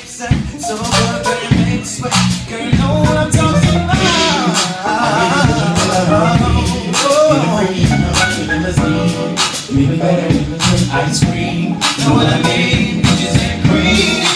hips so good, girl, you sweat. Girl, you know what I'm talking about. Oh, ice cream, know what I mean? Peaches and cream.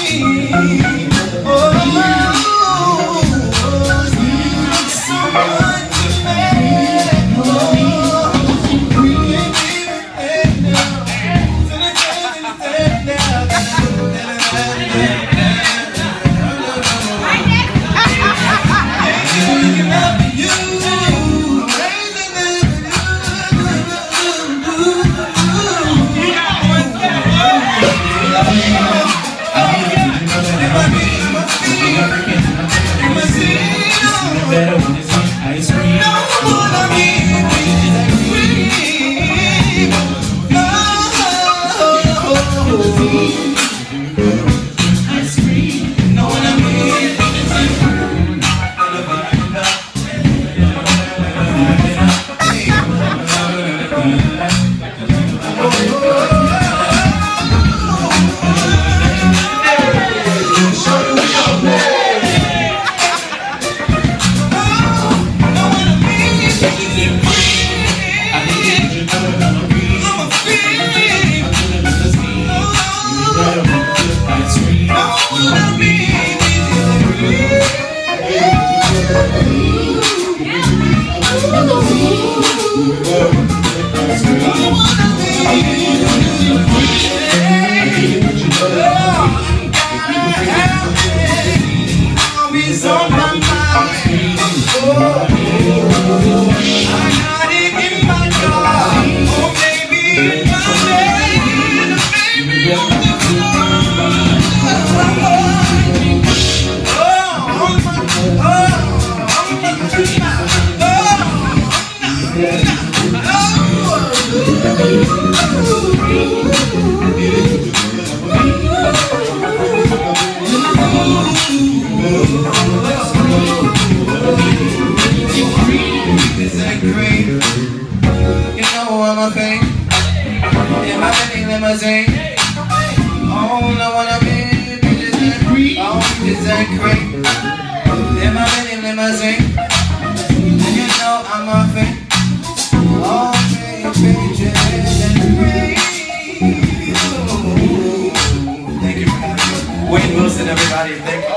Better when thing in my mini limousine. Oh, Wanna be, bitches free, oh, bitches. In my mini limousine, and you know I'm a thing. Oh, bitches free. Thank you for having me. Wayne Wilson, everybody. Thank you.